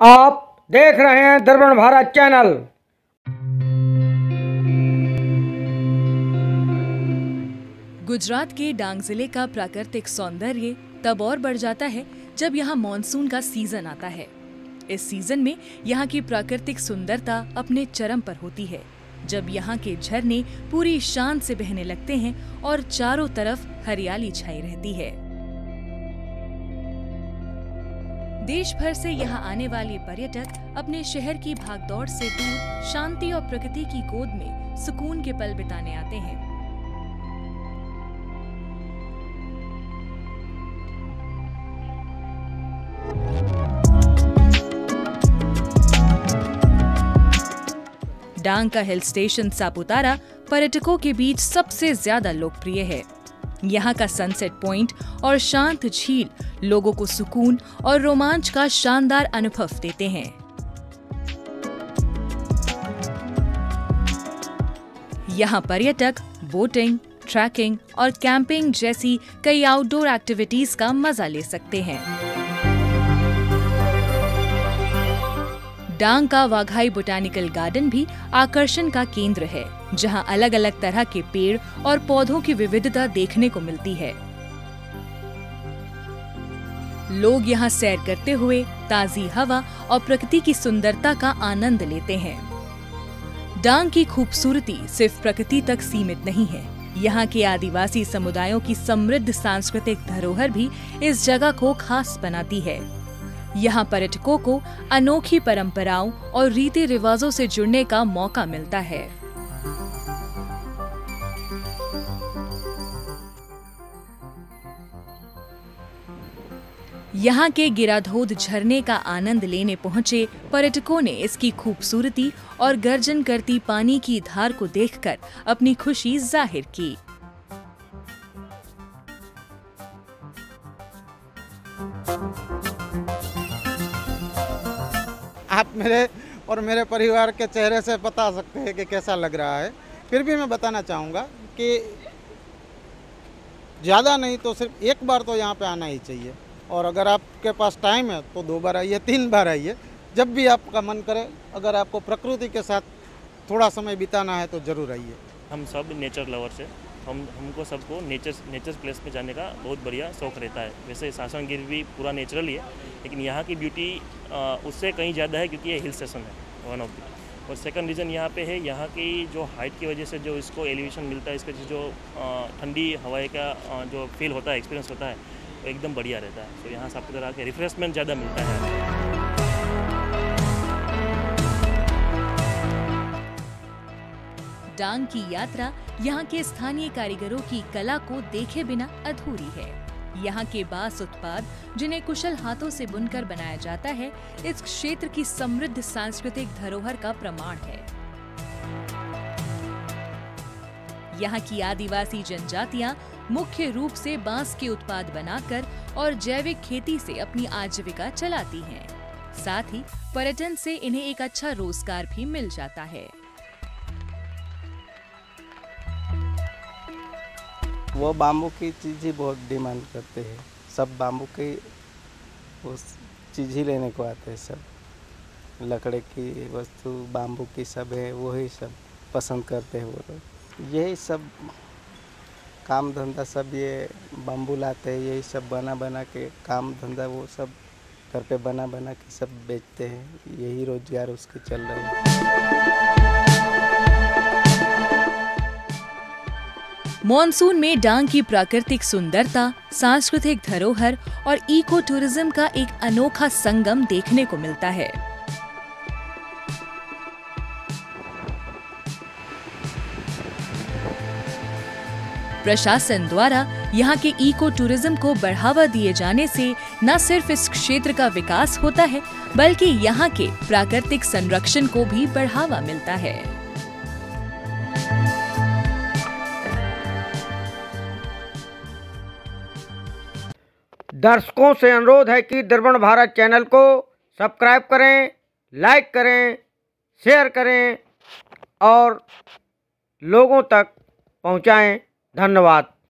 आप देख रहे हैं दर्पण भारत चैनल। गुजरात के डांग ज़िले का प्राकृतिक सौंदर्य तब और बढ़ जाता है जब यहाँ मॉनसून का सीज़न आता है। इस सीज़न में यहाँ की प्राकृतिक सुंदरता अपने चरम पर होती है। जब यहाँ के झरने पूरी शान से बहने लगते हैं और चारों तरफ़ हरियाली छाई रहती है। देश भर से यहाँ आने वाले पर्यटक अपने शहर की भागदौड़ से दूर शांति और प्रकृति की गोद में सुकून के पल बिताने आते हैं। डांग का हिल स्टेशन सापुतारा पर्यटकों के बीच सबसे ज़्यादा लोकप्रिय है। यहाँ का सनसेट पॉइंट और शांत झील लोगों को सुकून और रोमांच का शानदार अनुभव देते हैं। यहाँ पर्यटक बोटिंग ट्रैकिंग और कैंपिंग जैसी कई आउटडोर एक्टिविटीज़ का मज़ा ले सकते हैं। डांग का वाघाई बोटानिकल गार्डन भी आकर्षण का केंद्र है। जहाँ अलग अलग तरह के पेड़ और पौधों की विविधता देखने को मिलती है। लोग यहाँ सैर करते हुए ताजी हवा और प्रकृति की सुंदरता का आनंद लेते हैं। डांग की खूबसूरती सिर्फ़ प्रकृति तक सीमित नहीं है। यहाँ के आदिवासी समुदायों की समृद्ध सांस्कृतिक धरोहर भी इस जगह को खास बनाती है। यहाँ पर्यटकों को अनोखी परंपराओं और रीति रिवाजों से जुड़ने का मौका मिलता है। यहाँ के गिराधोद झरने का आनंद लेने पहुँचे पर्यटकों ने इसकी खूबसूरती और गर्जन करती पानी की धार को देखकर अपनी खुशी ज़ाहिर की। आप मेरे और मेरे परिवार के चेहरे से बता सकते हैं कि कैसा लग रहा है। फिर भी मैं बताना चाहूँगा कि ज़्यादा नहीं तो सिर्फ़ एक बार तो यहाँ पे आना ही चाहिए। और अगर आपके पास टाइम है तो दो बार आइए, तीन बार आइए। जब भी आपका मन करे, अगर आपको प्रकृति के साथ थोड़ा समय बिताना है तो ज़रूर आइए। हम सब नेचर लवर्स है। हम, हमको सबको नेचर नेचर प्लेस पे जाने का बहुत बढ़िया शौक रहता है। वैसे सासन गिर भी पूरा नेचुरल ही है, लेकिन यहाँ की ब्यूटी उससे कहीं ज़्यादा है क्योंकि ये हिल स्टेशन है वन ऑफ़ द और सेकंड रीज़न यहाँ पे है, यहाँ की जो हाइट की वजह से जो इसको एलिवेशन मिलता है, इसके जो ठंडी हवाई का जो फील होता है एक्सपीरियंस होता है, वो एकदम बढ़िया रहता है। तो यहाँ सब तरह के रिफ्रेशमेंट ज़्यादा मिलता है। डांग की यात्रा यहाँ के स्थानीय कारीगरों की कला को देखे बिना अधूरी है। यहाँ के बाँस उत्पाद, जिन्हें कुशल हाथों से बुनकर बनाया जाता है, इस क्षेत्र की समृद्ध सांस्कृतिक धरोहर का प्रमाण है। यहाँ की आदिवासी जनजातियाँ मुख्य रूप से बाँस के उत्पाद बनाकर और जैविक खेती से अपनी आजीविका चलाती हैं। साथ ही पर्यटन से इन्हें एक अच्छा रोज़गार भी मिल जाता है। वो बाम्बू की चीज़ ही बहुत डिमांड करते हैं। सब बाम्बू की उस चीज़ ही लेने को आते हैं सब। लकड़े की वस्तु बाम्बू की सब है वही सब पसंद करते हैं वो लोग। यही सब काम धंधा सब ये बाम्बू लाते हैं, यही सब बना बना के काम धंधा वो सब घर पे बना बना के सब बेचते हैं। यही रोज़गार उसके चल रहे हैं। मॉनसून में डांग की प्राकृतिक सुंदरता, सांस्कृतिक धरोहर और इको टूरिज़्म का एक अनोखा संगम देखने को मिलता है। प्रशासन द्वारा यहाँ के इको टूरिज़्म को बढ़ावा दिए जाने से न सिर्फ़ इस क्षेत्र का विकास होता है, बल्कि यहाँ के प्राकृतिक संरक्षण को भी बढ़ावा मिलता है। दर्शकों से अनुरोध है कि दर्पण भारत चैनल को सब्सक्राइब करें, लाइक करें, शेयर करें और लोगों तक पहुंचाएँ। धन्यवाद।